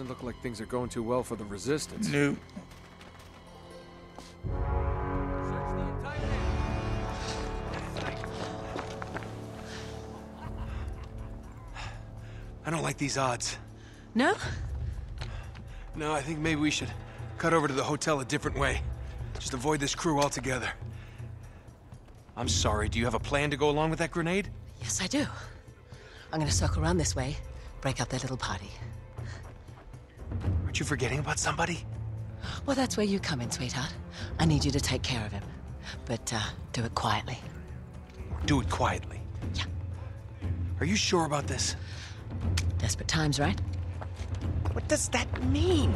Doesn't look like things are going too well for the resistance. Nope. I don't like these odds. No? No, I think maybe we should cut over to the hotel a different way. Just avoid this crew altogether. I'm sorry, do you have a plan to go along with that grenade? Yes, I do. I'm gonna circle around this way, break up their little party. You forgetting about somebody? Well, that's where you come in, sweetheart. I need you to take care of him. But, uh, do it quietly. Do it quietly. Yeah. Are you sure about this? Desperate times, right? What does that mean?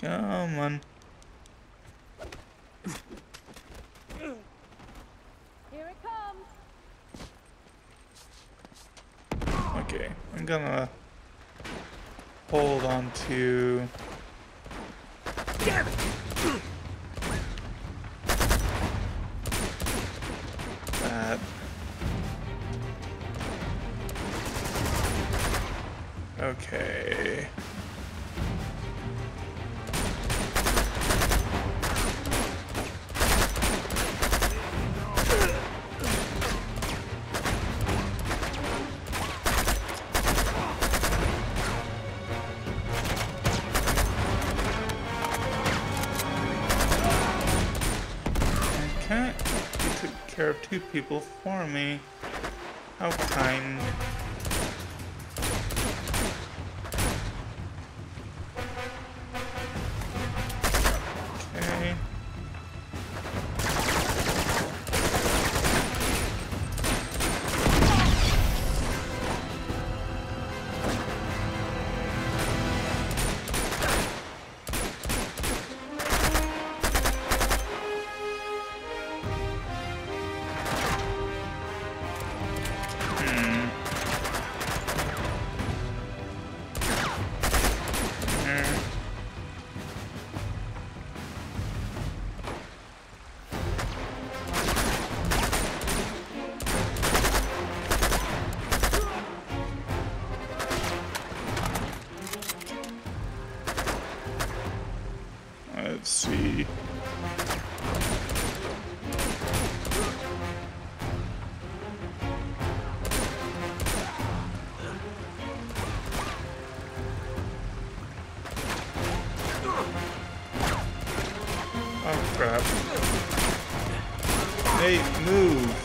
Come on. Care of two people for me. How kind. Crap. Hey, move.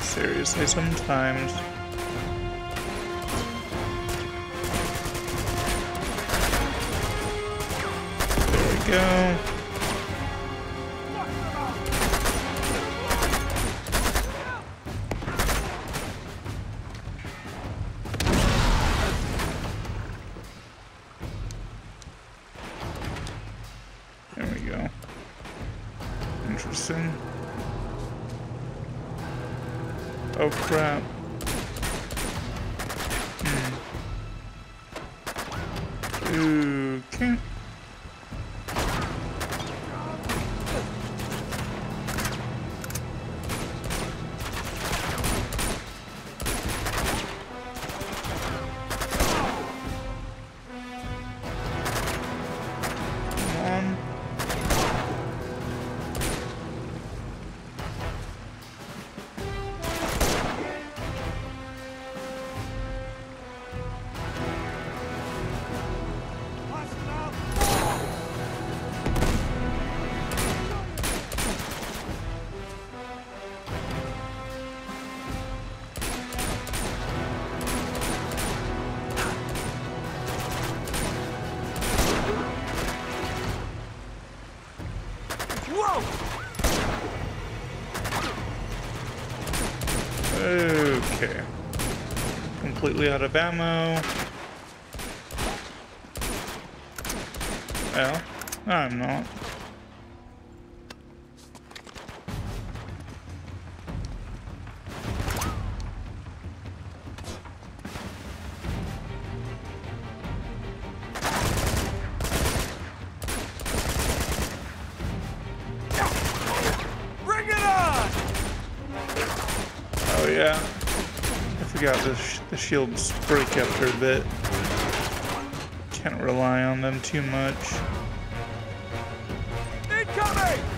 Seriously, sometimes. completely out of ammo. Well, I'm not. Shields break after a bit. Can't rely on them too much. Incoming!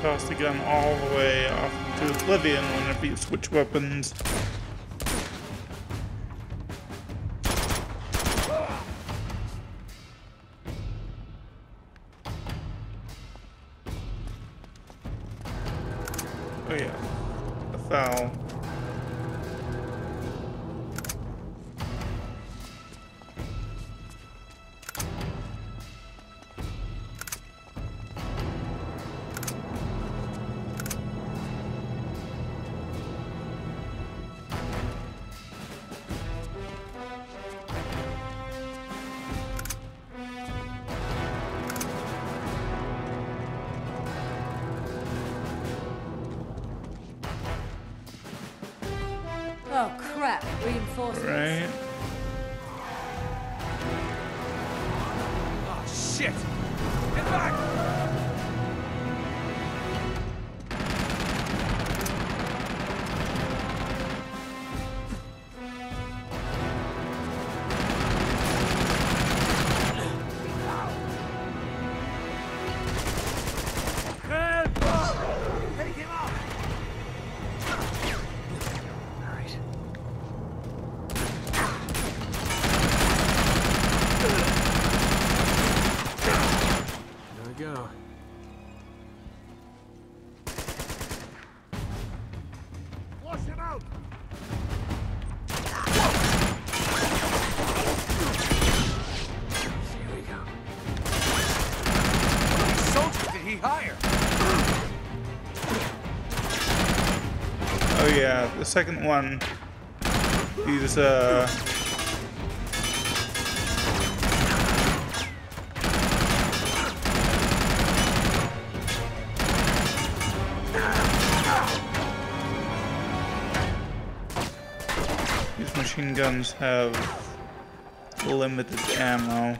Toss the gun all the way off into oblivion whenever you switch weapons? Oh crap! Reinforcements. Right? Oh yeah, the second one. is uh. These machine guns have limited ammo.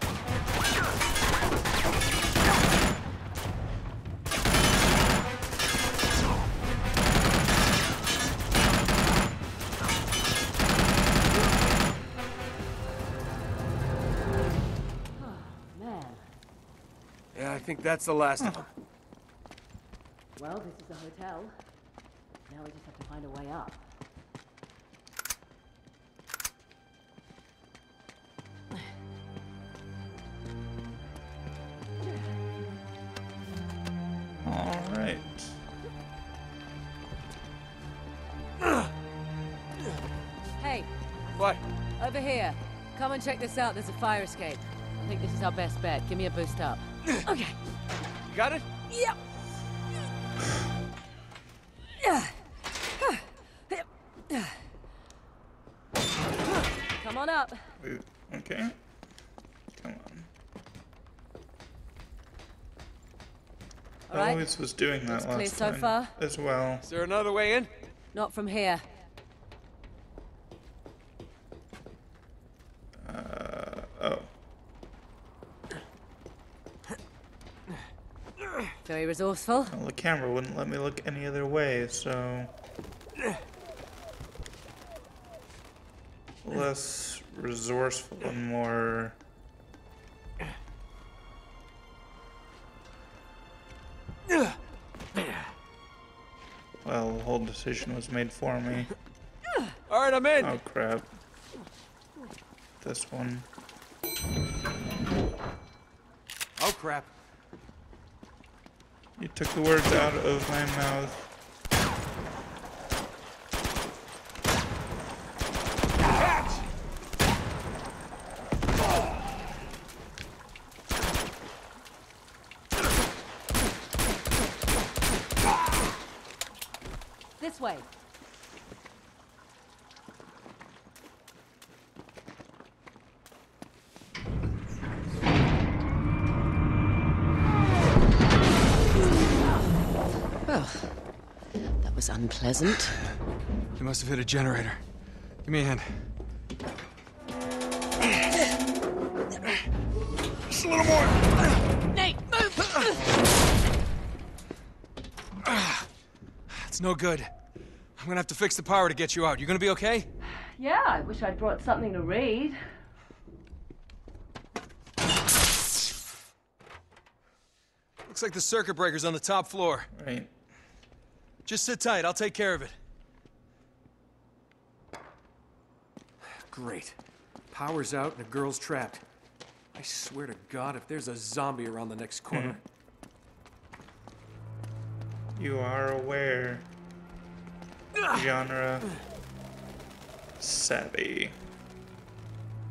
Think that's the last oh. of them. Well, this is the hotel. Now we just have to find a way up. All right. Hey! What? Over here. Come and check this out. There's a fire escape. I think this is our best bet. Give me a boost up. Okay. You got it? Yep. Come on up. Wait, okay. Come on. All right. Always was doing that Looks clear last so time far. as well. Is there another way in? Not from here. Oh, Very resourceful. well, the camera wouldn't let me look any other way, so less resourceful and more. Well, the whole decision was made for me. All right, I'm in. Oh crap. This one. Oh, crap. You took the words out of my mouth. This way. Unpleasant. You must have hit a generator. Give me a hand. Just a little more. Nate, move! It's no good. I'm gonna have to fix the power to get you out. You gonna be okay? Yeah, I wish I'd brought something to read. Looks like the circuit breaker's on the top floor. Right. Just sit tight. I'll take care of it. Great. Power's out and the girl's trapped. I swear to God, if there's a zombie around the next corner. Hmm. You are aware. Genre. Savvy.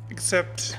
Except.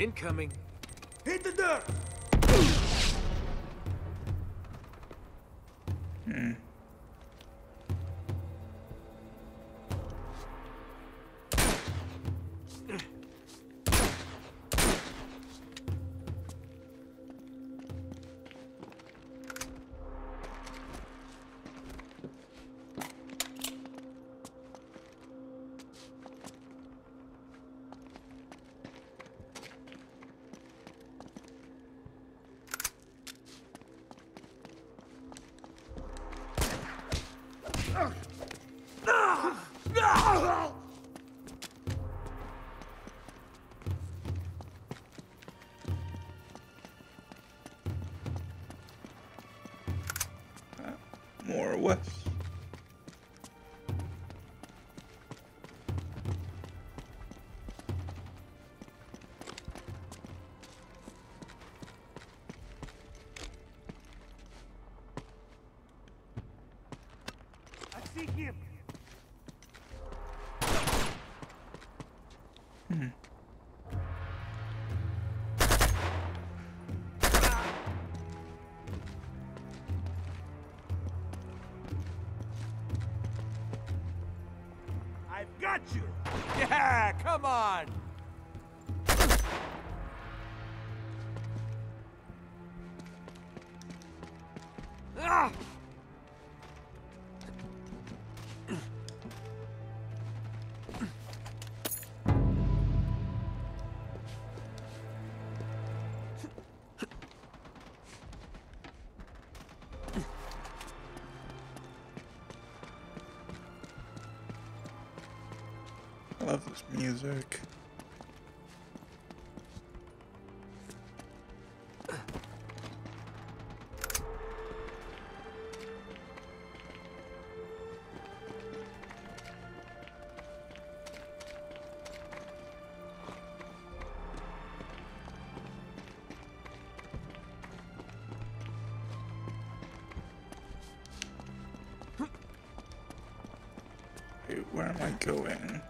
Incoming. Hit the dirt! More Mm-hmm. I've got you! Yeah, come on! Music. Where am I going?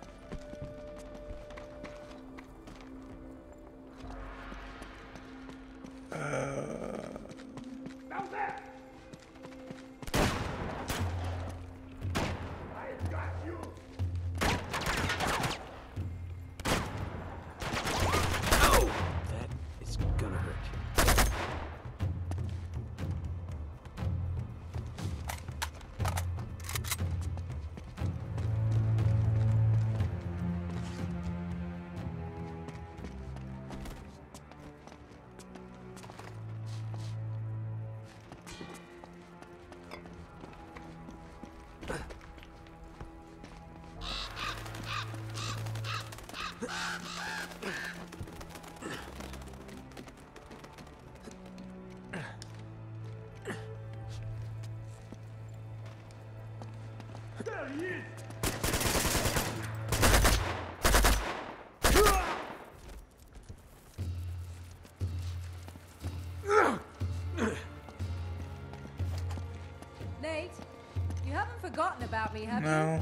Forgotten about me, have you? No.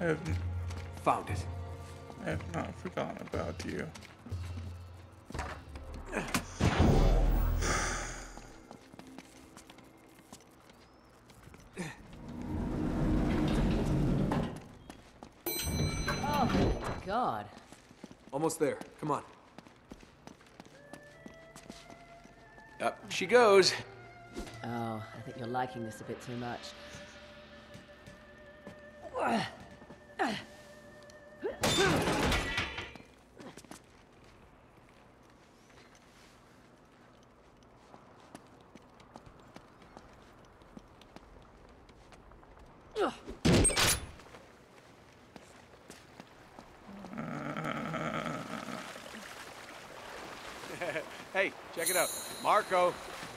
I have, Found it. I have not forgotten about you. Oh, thank God. Almost there. Come on. Up she goes. Oh, I think you're liking this a bit too much. Hey, check it out. Marco.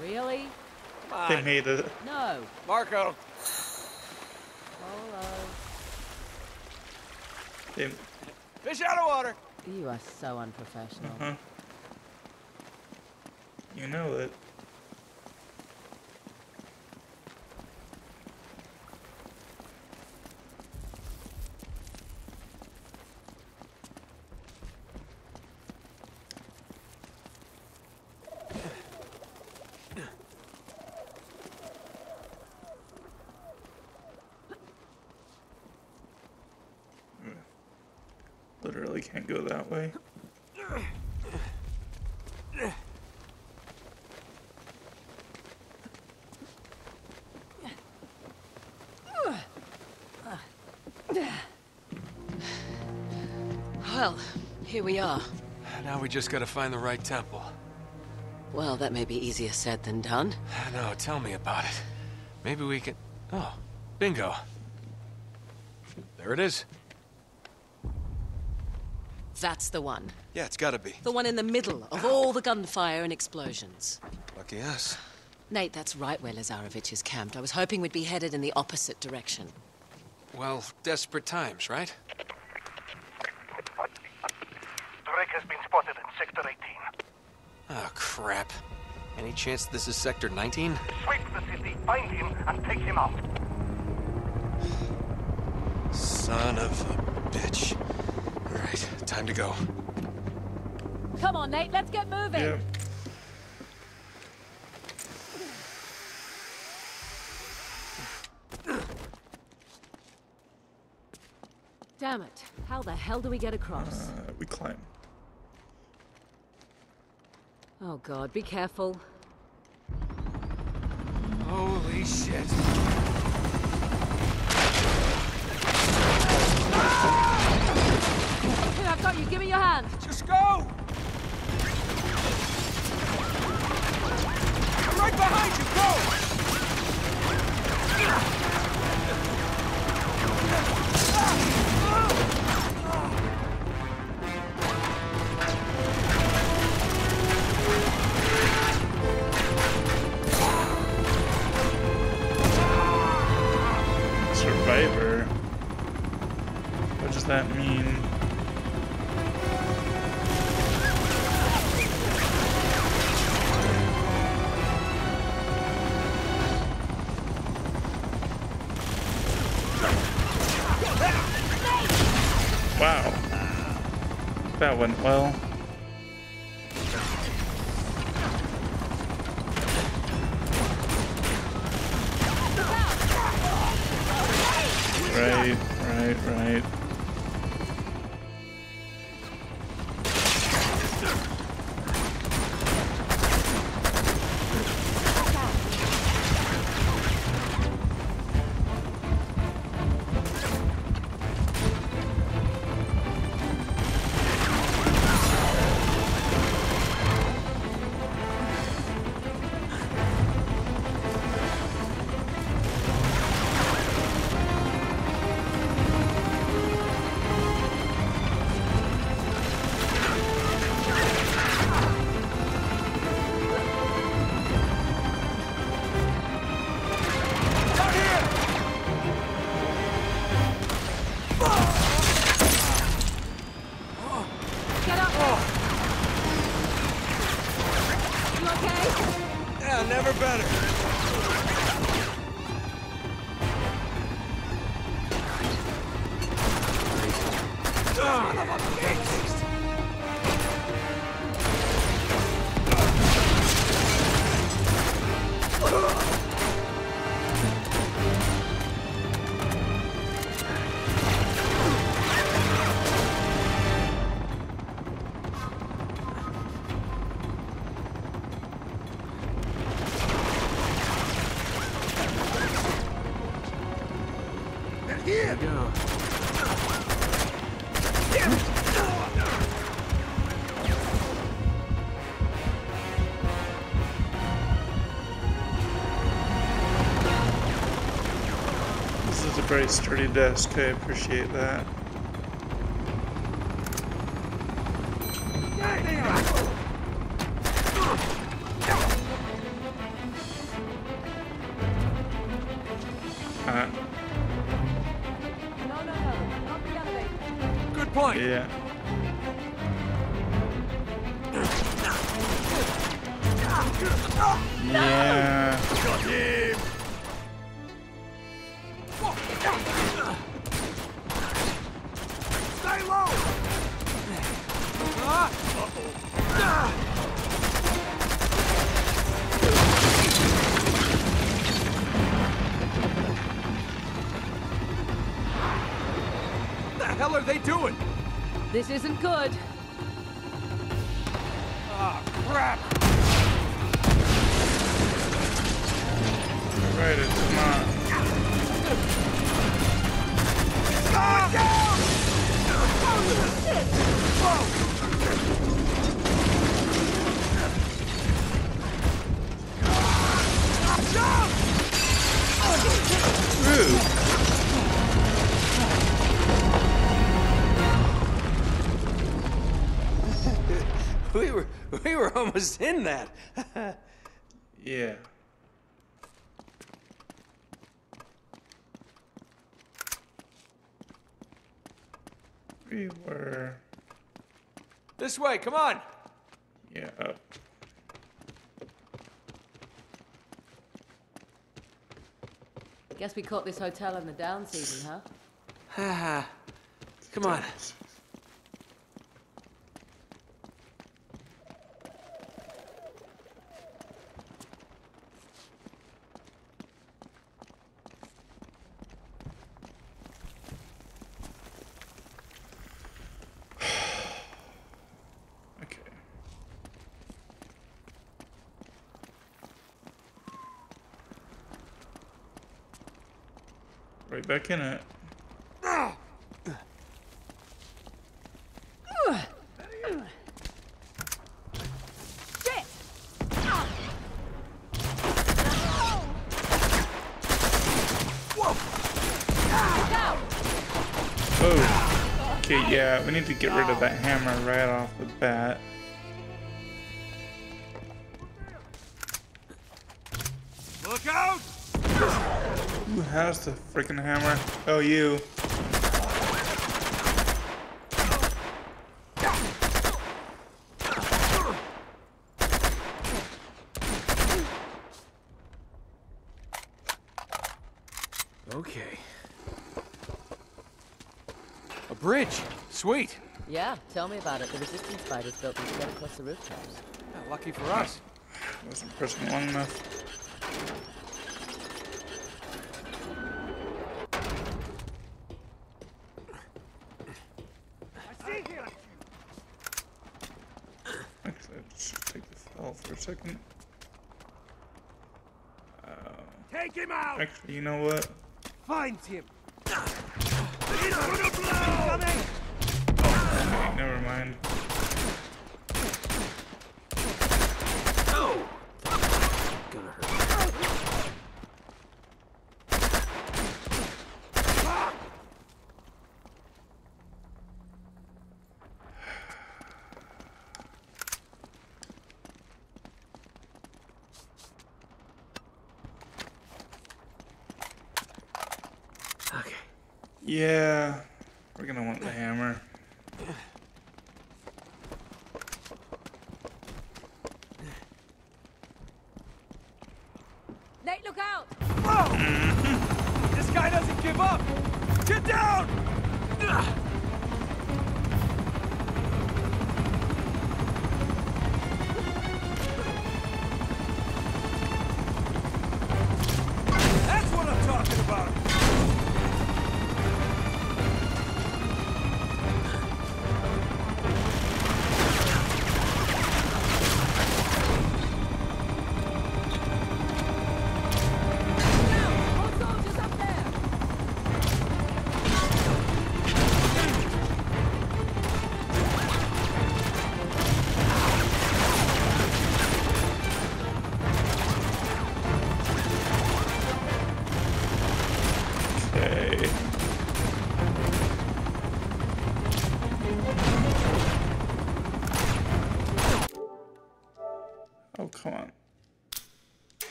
Really? Come They on. made it. No. Marco. Polo. They, Fish out of water. You are so unprofessional. huh? You know it. Literally can't go that way. Well, here we are. Now we just gotta find the right temple. Well, that may be easier said than done. No, tell me about it. Maybe we can... Oh, bingo. There it is. That's the one. Yeah, it's gotta be. The one in the middle of all the gunfire and explosions. Lucky us. Nate, that's right where Lazarevic is camped. I was hoping we'd be headed in the opposite direction. Well, desperate times, right? Drake has been spotted in Sector 18. Oh, crap. Any chance this is Sector 19? Sweep the city, find him, and take him out. Son of a bitch. All right, time to go. Come on, Nate, let's get moving. Yeah. Damn it. How the hell do we get across? Uh, we climb. Oh god, be careful. Holy shit. Here, I've got you. Give me your hand. Just go! I'm right behind you, go! Went well. This is a very sturdy desk. I appreciate that. We were almost in that. Yeah. We were. this way, come on. Yeah, up. Guess we caught this hotel in the down season, huh? Come on. Right back in it. Oh. Okay, yeah, we need to get rid of that hammer right off the bat. Who has the freaking hammer? Oh, you. Okay. A bridge. Sweet. Yeah, tell me about it. The resistance fighters built these right across the rooftops. Yeah, lucky for us. Wasn't pressing long enough. Actually, let's just take this off for a second. Take him out! Actually, you know what? Find him! Okay, never mind. Gonna hurt. Okay. Yeah,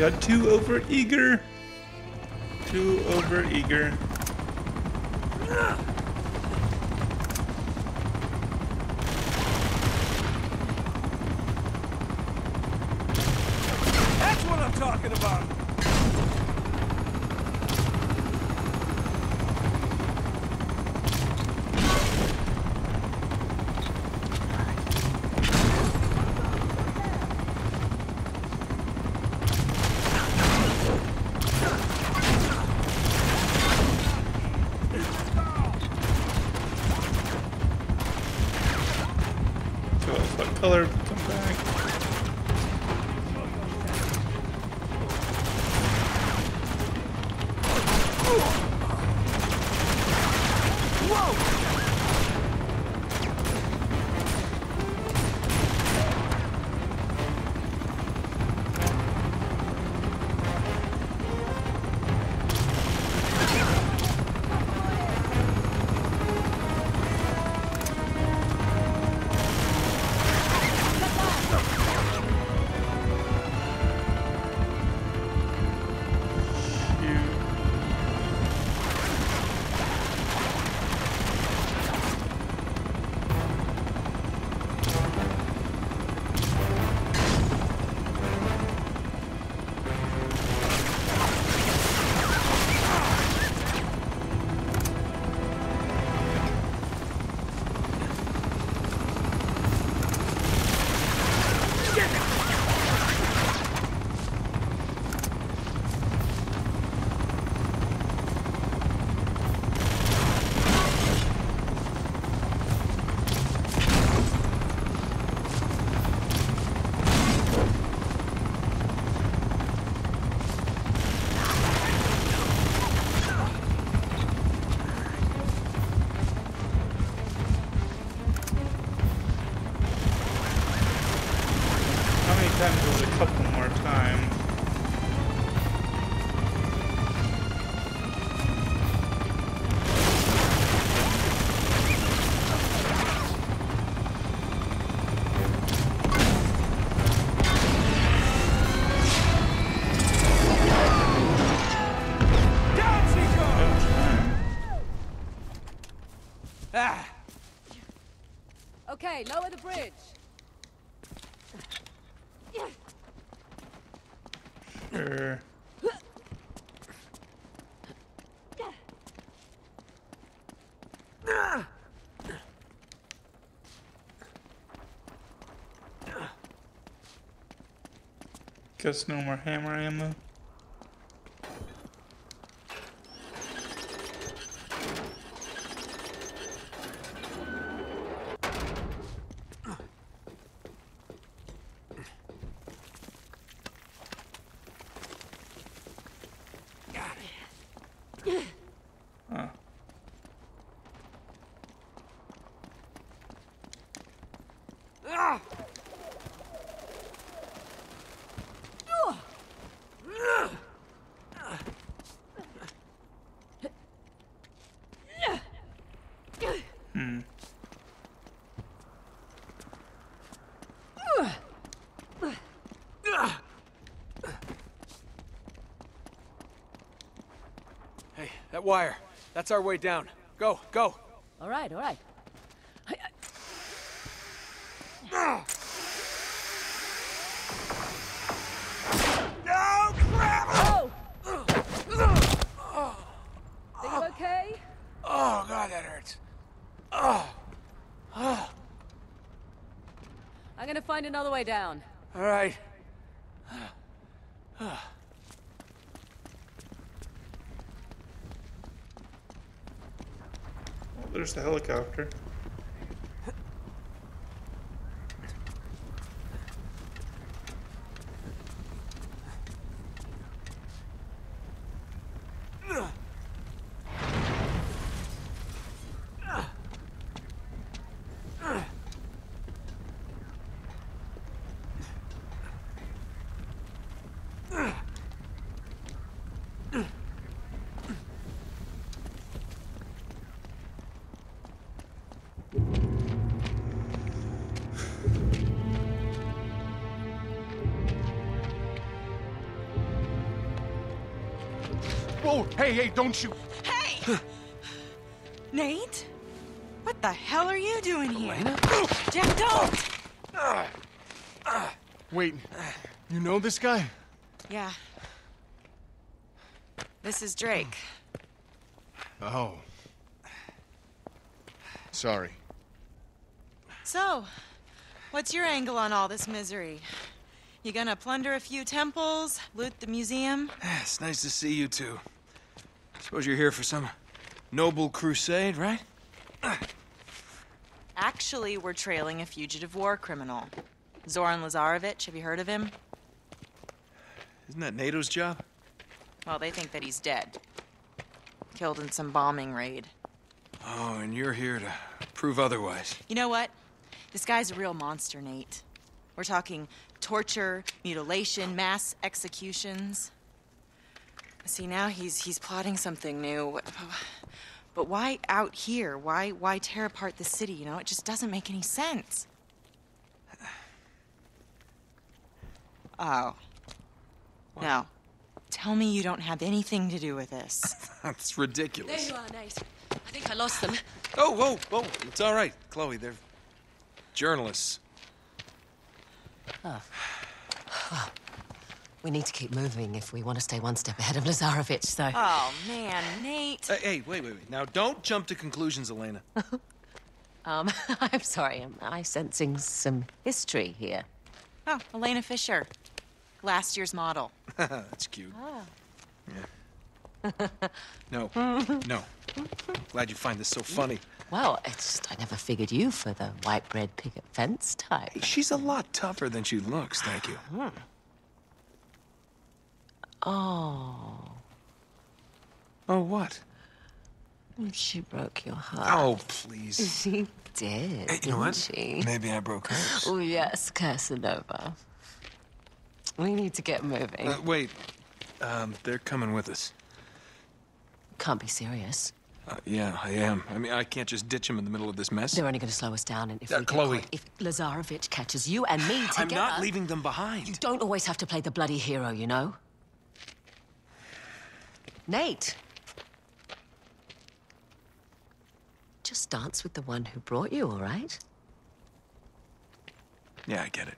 got too over eager. Too over eager. Ah. Couple Guess no more hammer ammo. Huh. Hmm. Hey, that wire. That's our way down. Go, go. All right, all right. No crap! Oh! Are you okay? Oh, God, that hurts. Oh. Oh. I'm gonna find another way down. All right. The helicopter. Whoa, hey, hey, don't shoot. Hey! Nate? What the hell are you doing here? Jeff, don't! Wait, you know this guy? Yeah. This is Drake. Oh. Sorry. So, what's your angle on all this misery? You gonna plunder a few temples, loot the museum? It's nice to see you two. Suppose you're here for some noble crusade, right? Actually, we're trailing a fugitive war criminal. Zoran Lazarevic, have you heard of him? Isn't that NATO's job? Well, they think that he's dead. Killed in some bombing raid. Oh, and you're here to prove otherwise. You know what? This guy's a real monster, Nate. We're talking torture, mutilation, mass executions. See, now he's he's plotting something new. But why out here? Why why tear apart the city, you know? It just doesn't make any sense. Oh. No. Tell me you don't have anything to do with this. That's ridiculous. There you are, Nate. I think I lost them. Oh, whoa, whoa. It's all right, Chloe. They're journalists. Ah. Ah. We need to keep moving if we want to stay one step ahead of Lazarevic, so... Oh, man, Nate. Hey, hey, wait, wait, wait. Now, don't jump to conclusions, Elena. Um, I'm sorry, am I sensing some history here? Oh, Elena Fisher. Last year's model. That's cute. Yeah. no, no. Glad you find this so funny. Well, it's just I never figured you for the white bread picket fence type. She's a lot tougher than she looks, thank you. Oh, Oh, what? she broke your heart. Oh, please. She did, Hey, you didn't know what? she? Maybe I broke hers. Oh, yes, Casanova. We need to get moving. Uh, wait. Um, they're coming with us. Can't be serious. Uh, yeah, I am. I mean, I can't just ditch them in the middle of this mess. They're only going to slow us down, and if Uh, Chloe. caught- if Lazarevic catches you and me together, I'm not leaving them behind. You don't always have to play the bloody hero, you know. Nate. Just dance with the one who brought you, all right? Yeah, I get it.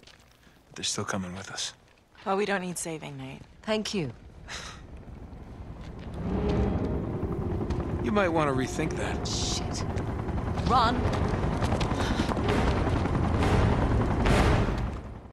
But they're still coming with us. Well, we don't need saving, Nate. Thank you. You might want to rethink that. Shit. Run.